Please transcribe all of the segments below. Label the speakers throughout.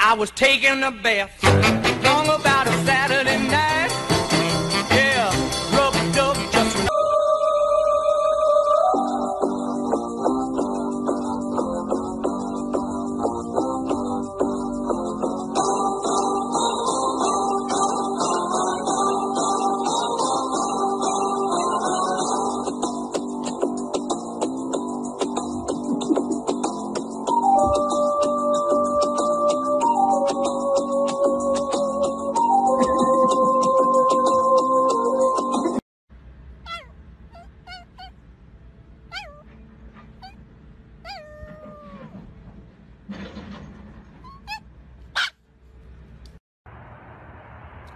Speaker 1: I was taking a bath. Long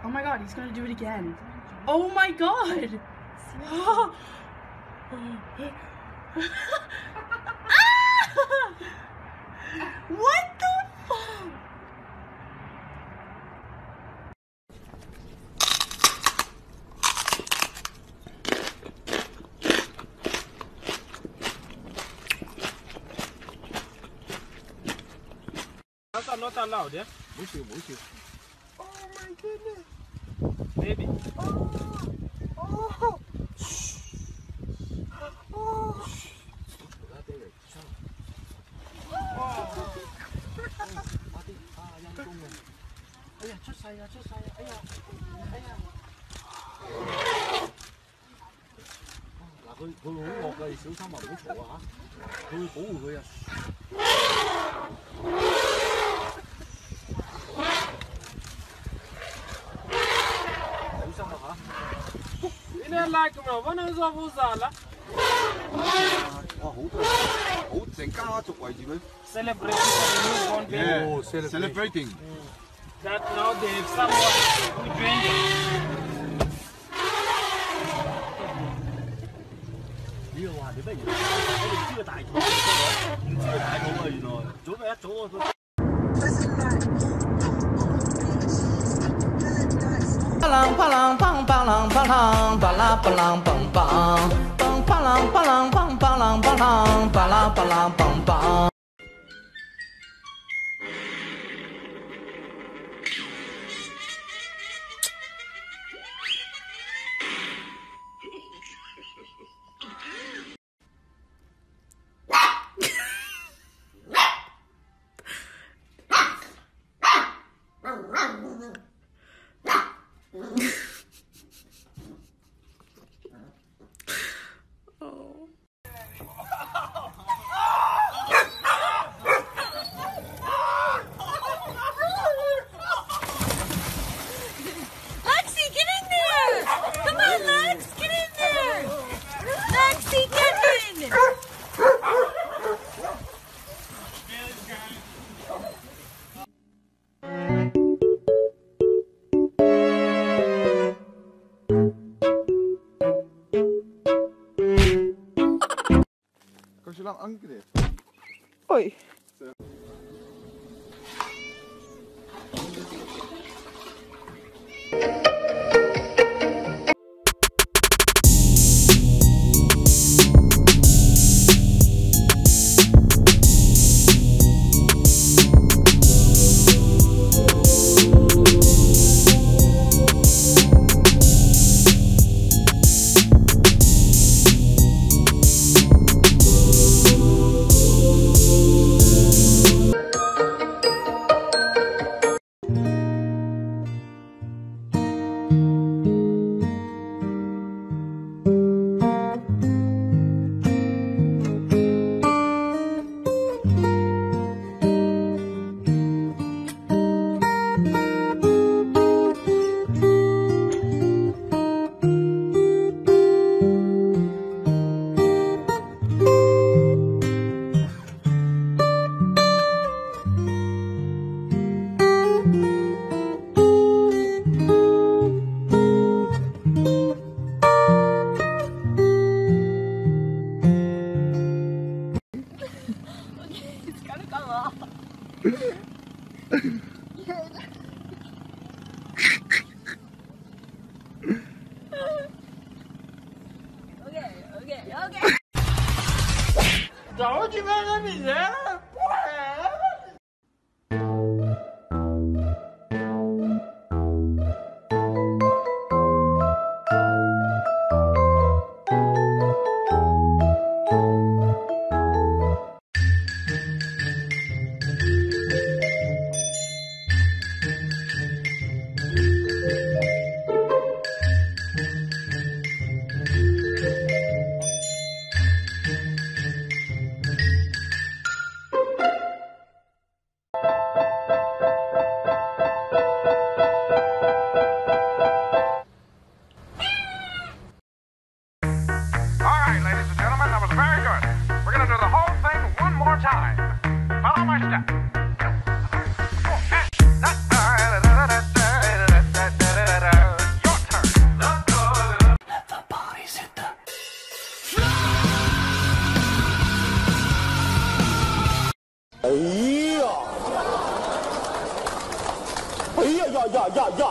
Speaker 2: Oh my god, he's gonna do it again. Oh my god! what the fuck?
Speaker 3: That's not allowed, yeah?
Speaker 4: Bullshit, bullshit.
Speaker 3: Oh my goodness. Baby.
Speaker 4: Là 佢佢好惡㗎，你小心啊，唔好嘈啊嚇！佢會保護佢啊。
Speaker 3: Ina like mo, wala sa fusala.
Speaker 4: 嚇！哇，好多，好成家族圍住佢。
Speaker 3: Celebrating baby.
Speaker 4: Oh, celebrating.
Speaker 3: That now they have someone who joined them.
Speaker 4: 呢個話你不如我哋知個大肚，唔知個大肚啊！原來早咪一早我
Speaker 1: 啷梆啷梆梆啷梆啷梆啷梆啷梆梆，梆
Speaker 5: 啷梆啷梆梆啷梆啷梆啷梆啷梆
Speaker 4: 梆。kanskje de angrep.
Speaker 2: Oi.
Speaker 5: okay,
Speaker 3: da onde vem a miséria?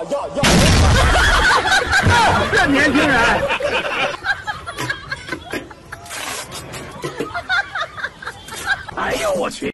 Speaker 4: 呀呀！
Speaker 3: 这年轻人。哎呦我去！